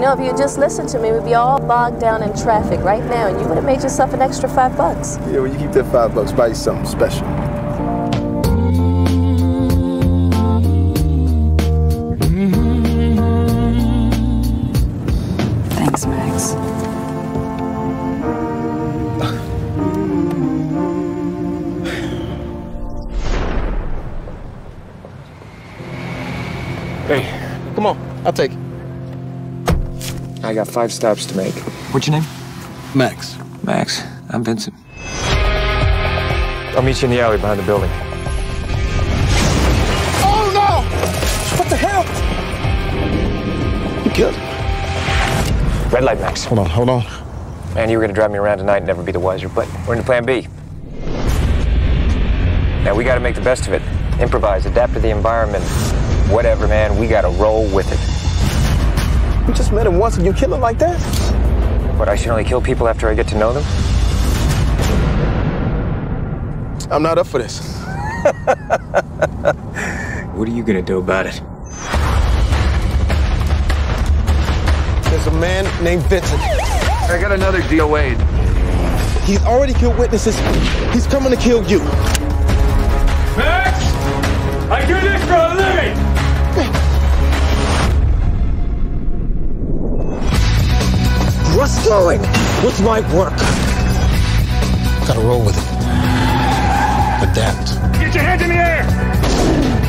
know, if you had just listened to me, we'd be all bogged down in traffic right now, and you would have made yourself an extra five bucks. Yeah, well, you keep that five bucks, buy you something special. Thanks, Max. Hey, come on, I'll take it. I got five stops to make. What's your name? Max. Max. I'm Vincent. I'll meet you in the alley behind the building. Oh no! What the hell? You killed him. Red light, Max. Hold on, hold on. Man, you were gonna drive me around tonight and never be the wiser, but we're into plan B. Now we gotta make the best of it. Improvise, adapt to the environment. Whatever, man, we gotta roll with it. You just met him once and you kill him like that? But I should only kill people after I get to know them? I'm not up for this. What are you gonna do about it? There's a man named Vincent. I got another DOA. He's already killed witnesses. He's coming to kill you. Max! Rustling with my work. Gotta roll with it. Adapt. Get your hands in the air!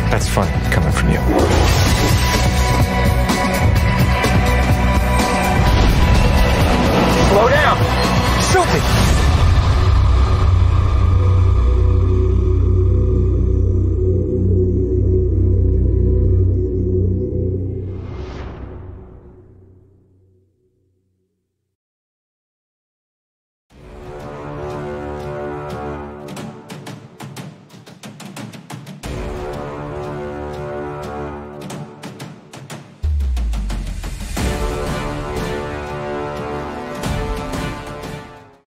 That's fun coming from you.